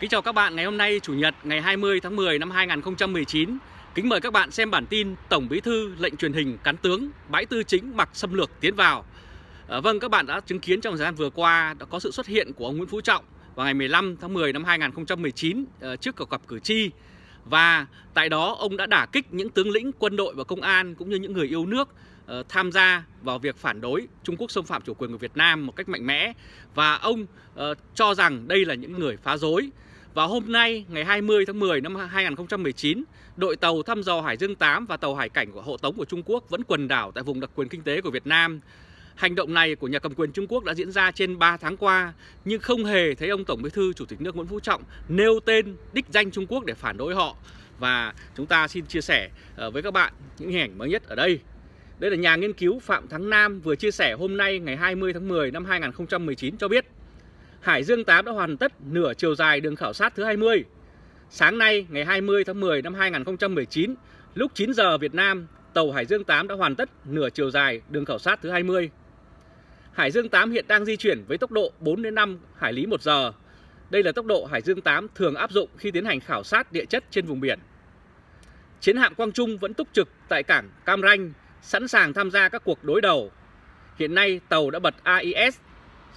Kính chào các bạn ngày hôm nay Chủ nhật ngày 20 tháng 10 năm 2019 Kính mời các bạn xem bản tin Tổng Bí Thư lệnh truyền hình cán tướng Bãi Tư Chính mặc xâm lược tiến vào. À, Vâng các bạn đã chứng kiến trong thời gian vừa qua đã có sự xuất hiện của ông Nguyễn Phú Trọng vào ngày 15 tháng 10 năm 2019 à, ờ, trước cuộc gặp cử tri. Và tại đó ông đã đả kích những tướng lĩnh quân đội và công an cũng như những người yêu nước ờ, tham gia vào việc phản đối Trung Quốc xâm phạm chủ quyền của Việt Nam một cách mạnh mẽ. Và ông uh, cho rằng đây là những người phá rối. Và hôm nay ngày 20 tháng 10 năm 2019, đội tàu thăm dò Hải Dương 8 và tàu hải cảnh của hộ tống của Trung Quốc vẫn quần đảo tại vùng đặc quyền kinh tế của Việt Nam. Hành động này của nhà cầm quyền Trung Quốc đã diễn ra trên 3 tháng qua nhưng không hề thấy ông Tổng Bí thư Chủ tịch nước Nguyễn Phú Trọng nêu tên đích danh Trung Quốc để phản đối họ. Và chúng ta xin chia sẻ ờ, với các bạn những hình ảnh mới nhất ở đây. Đây là nhà nghiên cứu Phạm Thắng Nam vừa chia sẻ hôm nay ngày 20 tháng 10 năm 2019 cho biết Hải Dương 8 đã hoàn tất nửa chiều dài đường khảo sát thứ 20. Sáng nay ngày 20 tháng 10 năm 2019, lúc 9 giờ Việt Nam, tàu Hải Dương 8 đã hoàn tất nửa chiều dài đường khảo sát thứ 20. Hải Dương 8 hiện đang di chuyển với tốc độ 4 đến 5 hải lý một giờ. Đây là tốc độ Hải Dương 8 thường áp dụng khi tiến hành khảo sát địa chất trên vùng biển. Chiến hạm Quang Trung vẫn túc trực tại cảng Cam Ranh, sẵn sàng tham gia các cuộc đối đầu. Hiện nay tàu đã bật AIS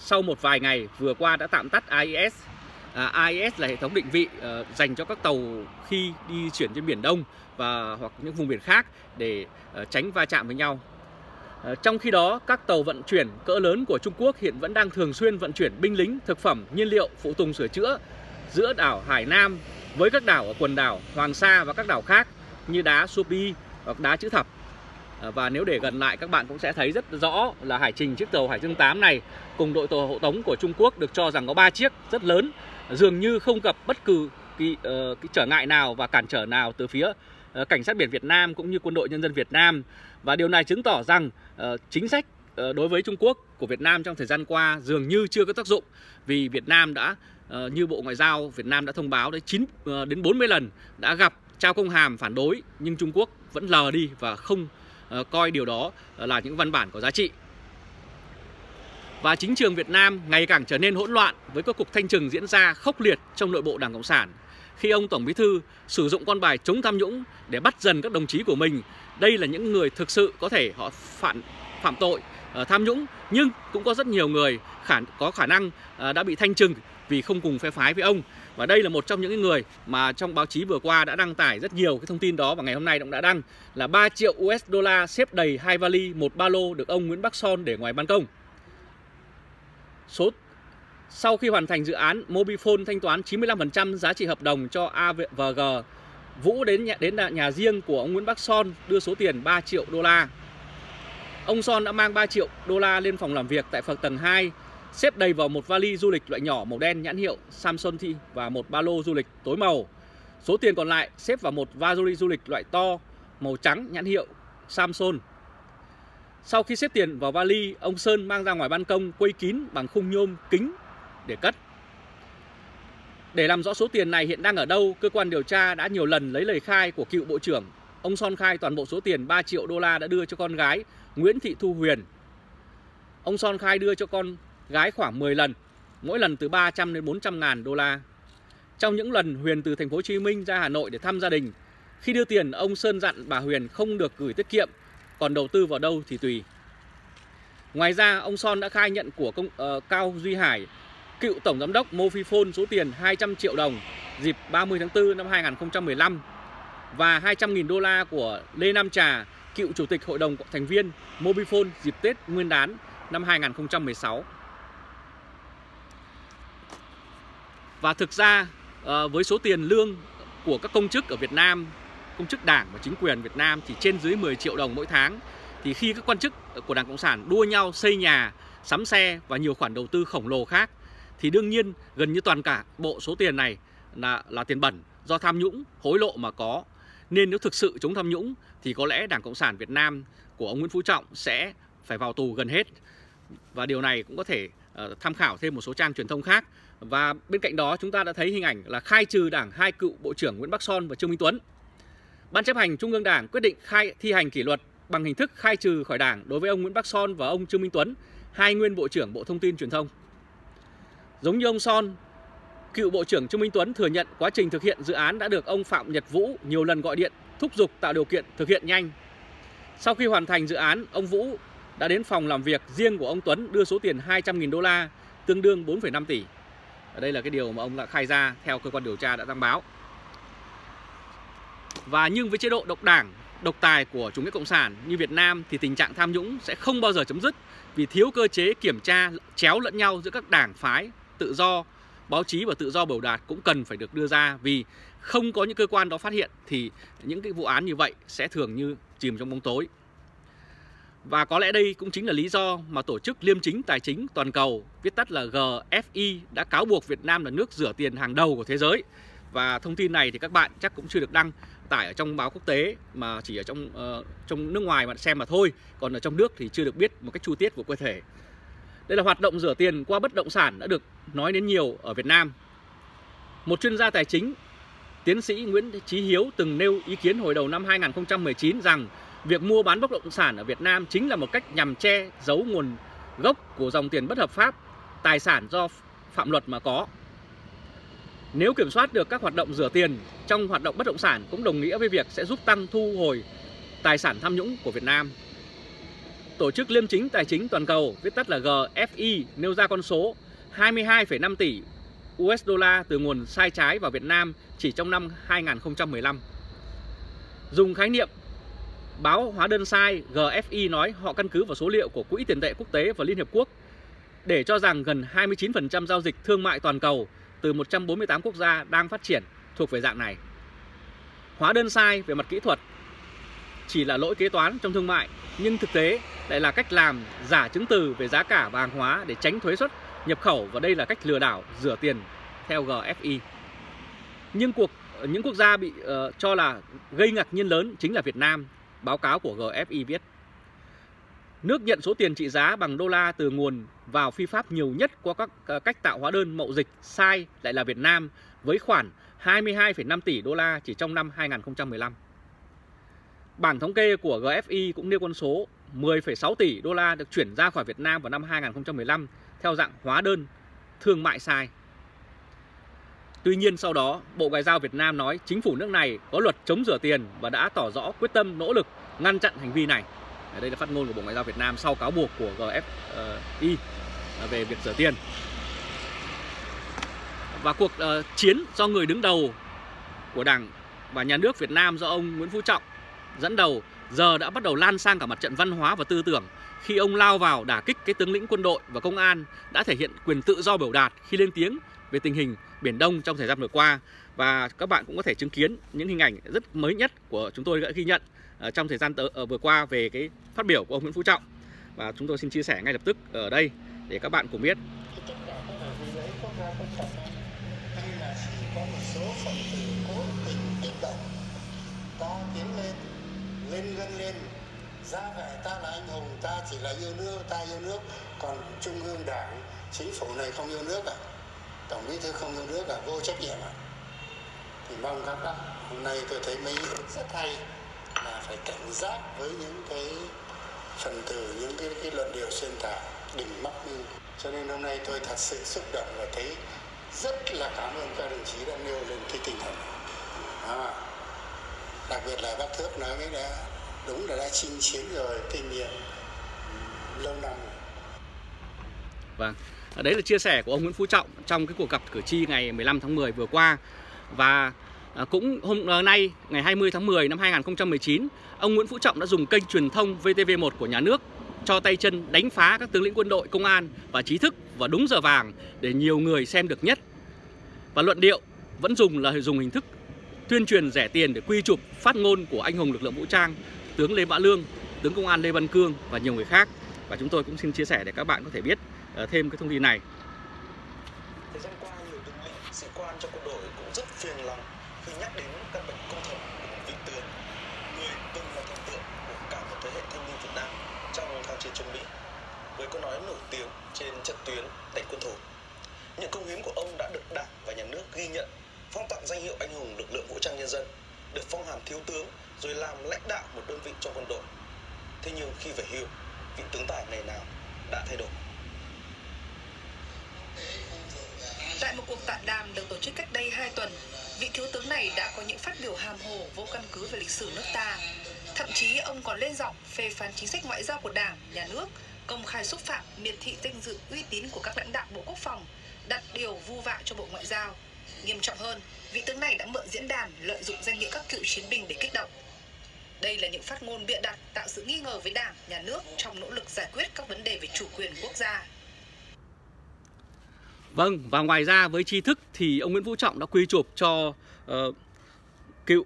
sau một vài ngày vừa qua đã tạm tắt AIS. À, AIS là hệ thống định vị uh, dành cho các tàu khi đi chuyển trên biển Đông và hoặc những vùng biển khác để uh, tránh va chạm với nhau. Uh, trong khi đó, các tàu vận chuyển cỡ lớn của Trung Quốc hiện vẫn đang thường xuyên vận chuyển binh lính, thực phẩm, nhiên liệu, phụ tùng sửa chữa giữa đảo Hải Nam với các đảo ở quần đảo Hoàng Sa và các đảo khác như đá Supi hoặc đá chữ thập. Ờ, và nếu để gần lại các bạn cũng sẽ thấy rất rõ là hải trình chiếc tàu Hải Dương 8 này cùng đội tàu hộ tống của Trung Quốc được cho rằng có 3 chiếc rất lớn dường như không gặp bất cứ cái, uh, ờ, cái trở ngại nào và cản trở nào từ phía uh, cảnh sát biển Việt Nam cũng như quân đội nhân dân Việt Nam. Và điều này chứng tỏ rằng uh, chính sách uh, đối với Trung Quốc của Việt Nam trong thời gian qua dường như chưa có tác dụng vì Việt Nam đã uh, như Bộ Ngoại giao Việt Nam đã thông báo đến 9 uh, đến 40 lần đã gặp trao công hàm phản đối nhưng Trung Quốc vẫn lờ đi và không uh, Ờ, coi điều đó ờ, là những văn bản có giá trị. Và chính trường Việt Nam ngày càng trở nên hỗn loạn với các cuộc thanh trừng diễn ra khốc liệt trong nội bộ Đảng Cộng sản. Khi ông Tổng Bí Thư sử dụng con bài chống tham nhũng để bắt dần các đồng chí của mình, đây là những người thực sự có thể họ phạm phạm tội ờ, tham nhũng nhưng cũng có rất nhiều người khả có khả năng đã bị thanh trừng vì không cùng phe phái với ông và đây là một trong những người mà trong báo chí vừa qua đã đăng tải rất nhiều cái thông tin đó và ngày hôm nay cũng đã đăng là 3 triệu USD xếp đầy hai vali một ba lô được ông Nguyễn Bắc Son để ngoài ban công. Số sau khi hoàn thành dự án, Mobifone thanh toán 95% giá trị hợp đồng cho AVG. Vũ đến nhà, đến nhà riêng của ông Nguyễn Bắc Son đưa số tiền 3 triệu đô la. Ông Son đã mang 3 triệu đô la lên phòng làm việc tại Phật tầng 2 xếp đầy vào một vali du lịch loại nhỏ màu đen nhãn hiệu Samsung Thi và một ba lô du lịch tối màu. Số tiền còn lại xếp vào một vali du lịch loại to màu trắng nhãn hiệu Samsung. Sau khi xếp tiền vào vali, ông Sơn mang ra ngoài ban công quây kín bằng khung nhôm kính để cất. Để làm rõ số tiền này hiện đang ở đâu, cơ quan điều tra đã nhiều lần lấy lời khai của cựu bộ trưởng. Ông Son khai toàn bộ số tiền 3 triệu đô la đã đưa cho con gái Nguyễn Thị Thu Huyền. Ông Son khai đưa cho con gái khoảng 10 lần, mỗi lần từ 300 đến 400 ngàn đô la. Trong những lần Huyền từ thành phố Hồ Chí Minh ra Hà Nội để thăm gia đình, khi đưa tiền ông Sơn dặn bà Huyền không được gửi tiết kiệm, còn đầu tư vào đâu thì tùy. Ngoài ra, ông Son đã khai nhận của công, uh, Cao Duy Hải, cựu tổng giám đốc Mobifone số tiền 200 triệu đồng dịp 30 tháng 4 năm 2015 và 200.000 đô la của Lê Nam Trà, cựu chủ tịch hội đồng thành viên Mobifone dịp Tết Nguyên đán năm 2016. Và thực ra ờ, với số tiền lương của các công chức ở Việt Nam, công chức đảng và chính quyền Việt Nam thì trên dưới 10 triệu đồng mỗi tháng thì khi các quan chức của Đảng Cộng sản đua nhau xây nhà, sắm xe và nhiều khoản đầu tư khổng lồ khác thì đương nhiên gần như toàn cả bộ số tiền này là là tiền bẩn do tham nhũng, hối lộ mà có. Nên nếu thực sự chống tham nhũng thì có lẽ Đảng Cộng sản Việt Nam của ông Nguyễn Phú Trọng sẽ phải vào tù gần hết. Và điều này cũng có thể uh, tham khảo thêm một số trang truyền thông khác và bên cạnh đó chúng ta đã thấy hình ảnh là khai trừ đảng hai cựu Bộ trưởng Nguyễn Bắc Son và Trương Minh Tuấn. Ban chấp hành Trung ương Đảng quyết định khai thi hành kỷ luật bằng hình thức khai trừ khỏi đảng đối với ông Nguyễn Bắc Son và ông Trương Minh Tuấn, hai nguyên Bộ trưởng Bộ Thông tin Truyền thông. Giống như ông Son, Cựu Bộ trưởng Trương Minh Tuấn thừa nhận quá trình thực hiện dự án đã được ông Phạm Nhật Vũ nhiều lần gọi điện thúc giục tạo điều kiện thực hiện nhanh. Sau khi hoàn thành dự án, ông Vũ đã đến phòng làm việc riêng của ông Tuấn đưa số tiền 200.000 đô la, tương đương 4,5 tỷ. Ở đây là cái điều mà ông đã khai ra theo cơ quan điều tra đã đăng báo. Và nhưng với chế độ độc đảng, độc tài của chủ nghĩa cộng sản như Việt Nam thì tình trạng tham nhũng sẽ không bao giờ chấm dứt vì thiếu cơ chế kiểm tra chéo lẫn nhau giữa các đảng phái tự do báo chí và tự do biểu đạt cũng cần phải được đưa ra vì không có những cơ quan đó phát hiện thì những cái vụ án như vậy sẽ thường như chìm trong bóng tối. Và có lẽ đây cũng chính là lý do mà Tổ chức Liêm chính Tài chính Toàn cầu, viết tắt là GFI, đã cáo buộc Việt Nam là nước rửa tiền hàng đầu của thế giới. Và thông tin này thì các bạn chắc cũng chưa được đăng tải ở trong báo quốc tế mà chỉ ở trong uh, trong nước ngoài bạn xem mà thôi. Còn ở trong nước thì chưa được biết một cách chi tiết của cơ thể. Đây là hoạt động rửa tiền qua bất động sản đã được nói đến nhiều ở Việt Nam. Một chuyên gia tài chính, tiến sĩ Nguyễn Chí Hiếu từng nêu ý kiến hồi đầu năm 2019 rằng việc mua bán bất động sản ở Việt Nam chính là một cách nhằm che giấu nguồn gốc của dòng tiền bất hợp pháp, tài sản do phạm luật mà có. Nếu kiểm soát được các hoạt động rửa tiền trong hoạt động bất động sản cũng đồng nghĩa với việc sẽ giúp tăng thu hồi tài sản tham nhũng của Việt Nam. Tổ chức Liêm chính Tài chính Toàn cầu, viết tắt là GFI, nêu ra con số 22,5 tỷ USD từ nguồn sai trái vào Việt Nam chỉ trong năm 2015. Dùng khái niệm báo hóa đơn sai, GFI nói họ căn cứ vào số liệu của Quỹ tiền tệ quốc tế và Liên Hiệp Quốc để cho rằng gần 29% giao dịch thương mại toàn cầu từ 148 quốc gia đang phát triển thuộc về dạng này. Hóa đơn sai về mặt kỹ thuật chỉ là lỗi kế toán trong thương mại nhưng thực tế lại là cách làm giả chứng từ về giá cả và hàng hóa để tránh thuế xuất nhập khẩu và đây là cách lừa đảo rửa tiền theo GFI. Nhưng cuộc những quốc gia bị uh, cho là gây ngạc nhiên lớn chính là Việt Nam, báo cáo của GFI viết. Nước nhận số tiền trị giá bằng đô la từ nguồn vào phi pháp nhiều nhất qua các ờ, cách tạo hóa đơn mậu dịch sai lại là Việt Nam với khoản 22,5 tỷ đô la chỉ trong năm 2015. Bảng thống kê của GFI cũng nêu con số 10,6 tỷ đô la được chuyển ra khỏi Việt Nam vào năm 2015 theo dạng hóa đơn thương mại sai. Tuy nhiên sau đó, Bộ Ngoại giao Việt Nam nói chính phủ nước này có luật chống rửa tiền và đã tỏ rõ quyết tâm nỗ lực ngăn chặn hành vi này. Đây là phát ngôn của Bộ Ngoại giao Việt Nam sau cáo buộc của GFI ờ, ờ, về việc rửa tiền. Và cuộc ờ, chiến do người đứng đầu của Đảng và Nhà nước Việt Nam do ông Nguyễn Phú Trọng dẫn đầu giờ đã bắt đầu lan sang cả mặt trận văn hóa và tư tưởng khi ông lao vào đả kích cái tướng lĩnh quân đội và công an đã thể hiện quyền tự do biểu đạt khi lên tiếng về tình hình Biển Đông trong thời gian vừa qua và các bạn cũng có thể chứng kiến những hình ảnh rất mới nhất của chúng tôi đã ghi nhận trong thời gian vừa qua về cái phát biểu của ông Nguyễn Phú Trọng và chúng tôi xin chia sẻ ngay lập tức ở đây để các bạn cùng biết. lên gân lên ra vẻ ta là anh hùng ta chỉ là yêu nước ta yêu nước còn trung ương đảng chính phủ này không yêu nước à tổng bí thư không yêu nước là vô trách nhiệm à thì mong các bác hôm nay tôi thấy mấy rất hay là phải cảnh giác với những cái phần từ những cái, cái luận điệu xuyên tạc đỉnh mắc như cho nên hôm nay tôi thật sự xúc động và thấy rất là cảm ơn các đồng chí đã nêu lên cái tinh thần à, đặc biệt là bác thước nói mới đã đúng là đã chinh chiến rồi kinh nghiệm ừ, lâu năm vâng đấy là chia sẻ của ông Nguyễn Phú Trọng trong cái cuộc gặp cử tri ngày 15 tháng 10 vừa qua và à, cũng hôm à, nay ngày 20 tháng 10 năm 2019 ông Nguyễn Phú Trọng đã dùng kênh truyền thông VTV1 của nhà nước cho tay chân đánh phá các tướng lĩnh quân đội, công an và trí thức và đúng giờ vàng để nhiều người xem được nhất. Và luận điệu vẫn dùng là dùng hình thức tuyên truyền rẻ tiền để quy chụp phát ngôn của anh hùng lực lượng vũ trang tướng Lê Mã Lương, tướng công an Lê Văn Cương và nhiều người khác. Và chúng tôi cũng xin chia sẻ để các bạn có thể biết Ờ, thêm cái thông tin này. Thời gian qua, nhiều tướng lĩnh, sĩ quan trong quân đội cũng rất phiền lòng khi nhắc đến căn bệnh công thần của một vị tướng, người từng là thần tượng của cả một thế hệ thanh niên Việt Nam trong kháng chiến chống Mỹ. Với câu nói nổi tiếng trên trận tuyến đánh quân thù, những công hiến của ông đã được Đảng và Nhà nước ghi nhận, phong tặng danh hiệu anh hùng lực lượng vũ trang nhân dân, được phong hàm thiếu tướng rồi làm lãnh đạo một đơn vị trong quân đội. Thế nhưng khi về hưu, vị tướng tài này nào đã thay đổi. Tại một cuộc tọa đàm được tổ chức cách đây 2 tuần, vị thiếu tướng này đã có những phát biểu hàm hồ vô căn cứ về lịch sử nước ta. Thậm chí ông còn lên giọng phê phán chính sách ngoại giao của Đảng, Nhà nước, công khai xúc phạm, miệt thị danh dự uy tín của các lãnh đạo Bộ Quốc phòng, đặt điều vu vạ cho Bộ Ngoại giao. Nghiêm trọng hơn, vị tướng này đã mượn diễn đàn lợi dụng danh nghĩa các cựu chiến binh để kích động. Đây là những phát ngôn bịa đặt tạo sự nghi ngờ với Đảng, Nhà nước trong nỗ lực giải quyết các vấn đề về chủ quyền quốc gia. Vâng, và ngoài ra với tri thức thì ông Nguyễn Vũ Trọng đã quy chụp cho uh, cựu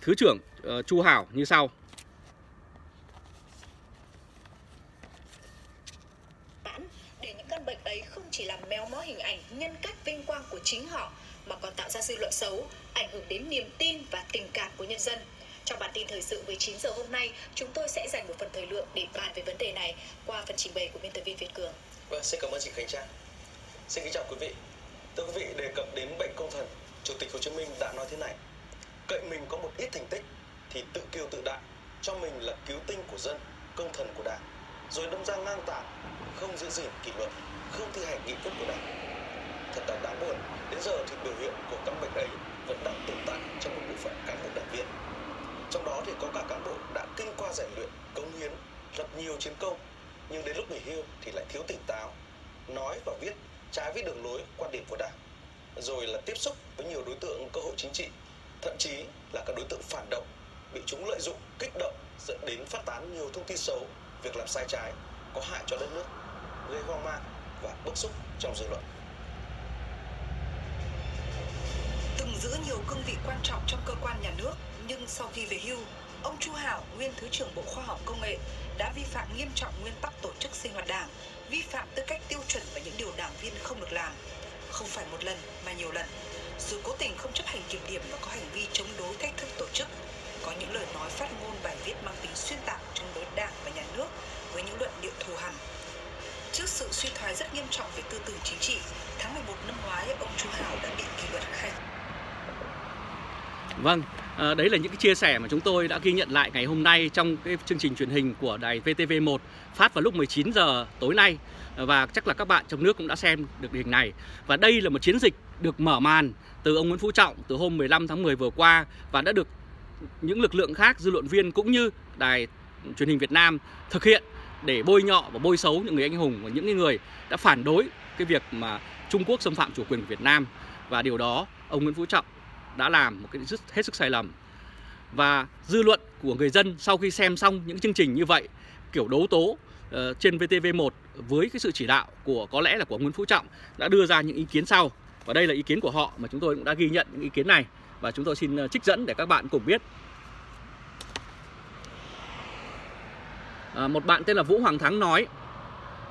Thứ trưởng uh, Chu Hảo như sau. Để những căn bệnh ấy không chỉ làm méo mó hình ảnh, nhân cách vinh quang của chính họ mà còn tạo ra dư luận xấu, ảnh hưởng đến niềm tin và tình cảm của nhân dân. Trong bản tin thời sự 19 giờ hôm nay, chúng tôi sẽ dành một phần thời lượng để bàn về vấn đề này qua phần trình bày của biên tập viên Việt Cường. Vâng, xin cảm ơn chị Khánh Trang. Xin kính chào quý vị. Thưa quý vị, đề cập đến bệnh công thần, Chủ tịch Hồ Chí Minh đã nói thế này: Cậy mình có một ít thành tích thì tự kiêu tự đại, cho mình là cứu tinh của dân, công thần của Đảng, rồi đâm ra ngang tàn, không giữ gìn kỷ luật, không thi hành nghị quyết của Đảng. Thật là đáng buồn, đến giờ thì biểu hiện của căn bệnh ấy vẫn đang tồn tại trong một bộ phận cán bộ đảng viên. Trong đó thì có cả cán bộ đã kinh qua rèn luyện, cống hiến, lập nhiều chiến công, nhưng đến lúc nghỉ hưu thì lại thiếu tỉnh táo, nói và viết trái với đường lối quan điểm của đảng rồi là tiếp xúc với nhiều đối tượng cơ hội chính trị thậm chí là các đối tượng phản động bị chúng lợi dụng kích động dẫn đến phát tán nhiều thông tin xấu việc làm sai trái có hại cho đất nước gây hoang mang và bức xúc trong dư luận. Từng giữ nhiều cương vị quan trọng trong cơ quan nhà nước nhưng sau khi về hưu ông Chu Hảo, nguyên Thứ trưởng Bộ Khoa học Công nghệ, đã vi phạm nghiêm trọng nguyên tắc tổ phải một lần mà nhiều lần. Dù cố tình không chấp hành kiểm điểm và có hành vi chống đối thách thức tổ chức, có những lời nói phát ngôn bài viết mang tính xuyên tạc chống đối đảng và nhà nước với những luận điệu thù hằn. Trước sự suy thoái rất nghiêm trọng về tư tưởng chính trị, tháng 11 năm ngoái, ông Chu Hảo đã bị kỷ luật khai Vâng, à, đấy là những cái chia sẻ mà chúng tôi đã ghi nhận lại ngày hôm nay trong cái chương trình truyền hình của đài VTV1 phát vào lúc 19 giờ tối nay và chắc là các bạn trong nước cũng đã xem được hình này. Và đây là một chiến dịch được mở màn từ ông Nguyễn Phú Trọng từ hôm 15 tháng 10 vừa qua và đã được những lực lượng khác, dư luận viên cũng như đài truyền hình Việt Nam thực hiện để bôi nhọ và bôi xấu những người anh hùng và những người đã phản đối cái việc mà Trung Quốc xâm phạm chủ quyền của Việt Nam và điều đó ông Nguyễn Phú Trọng đã làm một cái rất hết sức sai lầm. Và dư luận của người dân sau khi xem xong những chương trình như vậy kiểu đấu tố uh, trên VTV1 với cái sự chỉ đạo của có lẽ là của Nguyễn Phú Trọng đã đưa ra những ý kiến sau. Và đây là ý kiến của họ mà chúng tôi cũng đã ghi nhận những ý kiến này. Và chúng tôi xin ờ, trích dẫn để các bạn cùng biết. À, một bạn tên là Vũ Hoàng Thắng nói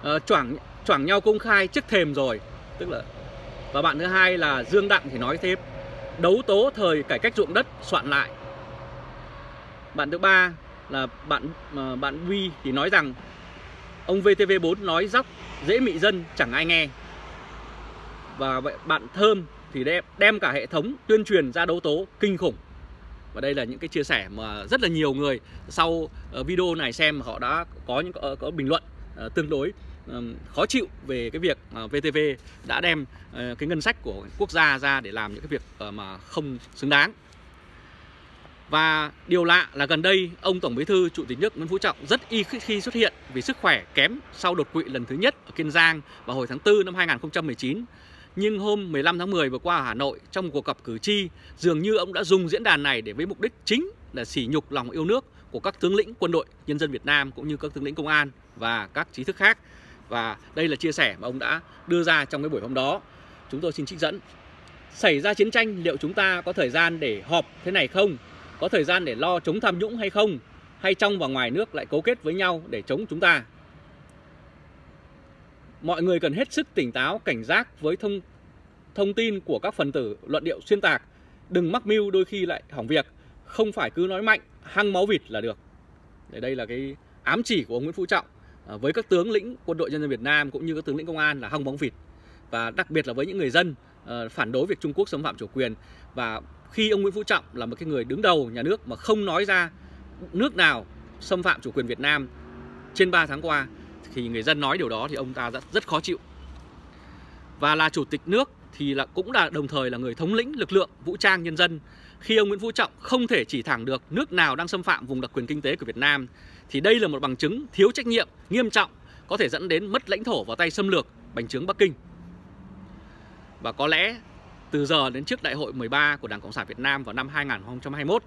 uh, choảng choảng nhau công khai trước thềm rồi. Tức là và bạn thứ hai là Dương Đặng thì nói thêm đấu tố thời cải cách ruộng đất soạn lại. Bạn thứ ba là bạn ờ, bạn Vi thì nói rằng ông VTV4 nói dóc dễ mị dân chẳng ai nghe. Và vậy bạn Thơm thì đem đem cả hệ thống tuyên truyền ra đấu tố kinh khủng. Và đây là những cái chia sẻ mà rất là nhiều người sau ờ, video này xem họ đã có những có, có bình luận uh, tương đối khó chịu về cái việc VTV đã đem ờ, cái ngân sách của quốc gia ra để làm những cái việc ờ, mà không xứng đáng. Và điều lạ là gần đây ông Tổng Bí thư Chủ tịch nước Nguyễn Phú Trọng rất y khi xuất hiện vì sức khỏe kém sau đột quỵ lần thứ nhất ở Kiên Giang vào hồi tháng 4 năm 2019. Nhưng hôm 15 tháng 10 vừa qua ở Hà Nội trong cuộc gặp cử tri, dường như ông đã dùng diễn đàn này để với mục đích chính là sỉ nhục lòng yêu nước của các tướng lĩnh quân đội nhân dân Việt Nam cũng như các tướng lĩnh công an và các trí thức khác và đây là chia sẻ mà ông đã đưa ra trong cái buổi hôm đó. Chúng tôi xin trích dẫn. Xảy ra chiến tranh liệu chúng ta có thời gian để họp thế này không? Có thời gian để lo chống tham nhũng hay không? Hay trong và ngoài nước lại cấu kết với nhau để chống chúng ta? Mọi người cần hết sức tỉnh táo, cảnh giác với thông thông tin của các phần tử luận điệu xuyên tạc. Đừng mắc mưu đôi khi lại hỏng việc. Không phải cứ nói mạnh, hăng máu vịt là được. Để đây là cái ám chỉ của ông Nguyễn Phú Trọng Ờ, với các tướng lĩnh quân đội nhân dân Việt Nam cũng như các tướng lĩnh công an là hong bóng vịt và đặc biệt là với những người dân ờ, phản đối việc Trung Quốc xâm phạm chủ quyền và khi ông Nguyễn Phú Trọng là một cái người đứng đầu nhà nước mà không nói ra nước nào xâm phạm chủ quyền Việt Nam trên 3 tháng qua thì người dân nói điều đó thì ông ta rất, rất khó chịu. và là chủ tịch nước thì là cũng là đồng thời là người thống lĩnh lực lượng vũ trang nhân dân. Khi ông Nguyễn Phú Trọng không thể chỉ thẳng được nước nào đang xâm phạm vùng đặc quyền kinh tế của Việt Nam thì đây là một bằng chứng thiếu trách nhiệm nghiêm trọng có thể dẫn đến mất lãnh thổ vào tay xâm lược bành trướng Bắc Kinh. Và có lẽ từ giờ đến trước đại hội 13 của Đảng Cộng sản Việt Nam vào năm 2021,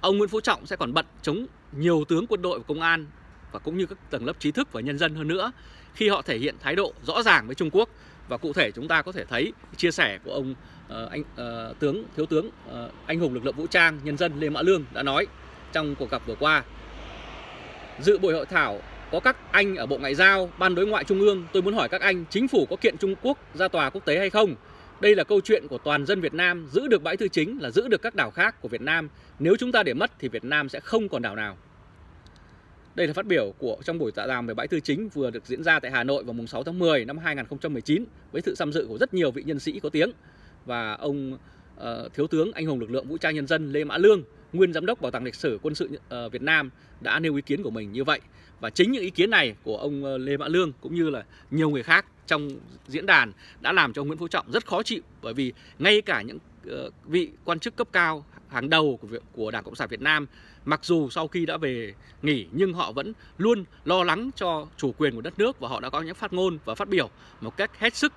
ông Nguyễn Phú Trọng sẽ còn bận chống nhiều tướng quân đội và công an và cũng như các tầng lớp trí thức và nhân dân hơn nữa khi họ thể hiện thái độ rõ ràng với Trung Quốc và cụ thể chúng ta có thể thấy chia sẻ của ông uh, anh uh, tướng thiếu tướng uh, anh hùng lực lượng vũ trang nhân dân Lê Mã Lương đã nói trong cuộc gặp vừa qua dự buổi hội thảo có các anh ở Bộ Ngoại giao, Ban Đối ngoại Trung ương, tôi muốn hỏi các anh, chính phủ có kiện Trung Quốc ra tòa quốc tế hay không? Đây là câu chuyện của toàn dân Việt Nam, giữ được bãi tư chính là giữ được các đảo khác của Việt Nam. Nếu chúng ta để mất thì Việt Nam sẽ không còn đảo nào. Đây là phát biểu của trong buổi tọa đàm về bãi tư chính vừa được diễn ra tại Hà Nội vào mùng 6 tháng 10 năm 2019 với sự tham dự của rất nhiều vị nhân sĩ có tiếng và ông uh, thiếu tướng anh hùng lực lượng vũ trang nhân dân Lê Mã Lương, nguyên giám đốc Bảo tàng lịch sử quân sự ờ, Việt Nam đã nêu ý kiến của mình như vậy. Và chính những ý kiến này của ông ờ, Lê Mã Lương cũng như là nhiều người khác trong diễn đàn đã làm cho Nguyễn Phú Trọng rất khó chịu. Bởi vì ngay cả những ờ, vị quan chức cấp cao hàng đầu của của Đảng Cộng sản Việt Nam, mặc dù sau khi đã về nghỉ, nhưng họ vẫn luôn lo lắng cho chủ quyền của đất nước và họ đã có những phát ngôn và phát biểu một cách hết sức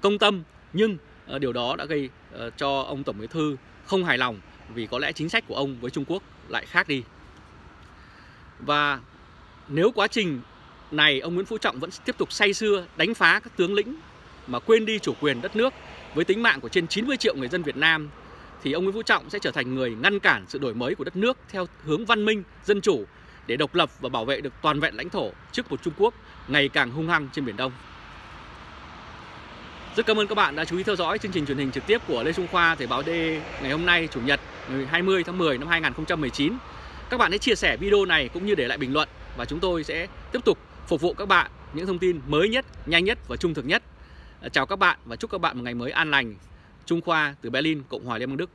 công tâm. Nhưng điều đó đã gây cho ông tổng bí thư không hài lòng vì có lẽ chính sách của ông với Trung Quốc lại khác đi. Và nếu quá trình này ông Nguyễn Phú Trọng vẫn tiếp tục say sưa đánh phá các tướng lĩnh mà quên đi chủ quyền đất nước với tính mạng của trên 90 triệu người dân Việt Nam thì ông Nguyễn Phú Trọng sẽ trở thành người ngăn cản sự đổi mới của đất nước theo hướng văn minh, dân chủ để độc lập và bảo vệ được toàn vẹn lãnh thổ trước một Trung Quốc ngày càng hung hăng trên Biển Đông. Rất cảm ơn các bạn đã chú ý theo dõi chương trình truyền hình trực tiếp của Lê Trung Khoa Thời báo D ngày hôm nay Chủ nhật ngày 20 tháng 10 năm 2019. Các bạn hãy chia sẻ video này cũng như để lại bình luận và chúng tôi sẽ tiếp tục phục vụ các bạn những thông tin mới nhất, nhanh nhất và trung thực nhất. Chào các bạn và chúc các bạn một ngày mới an lành. Trung Khoa từ Berlin, Cộng hòa Liên bang Đức.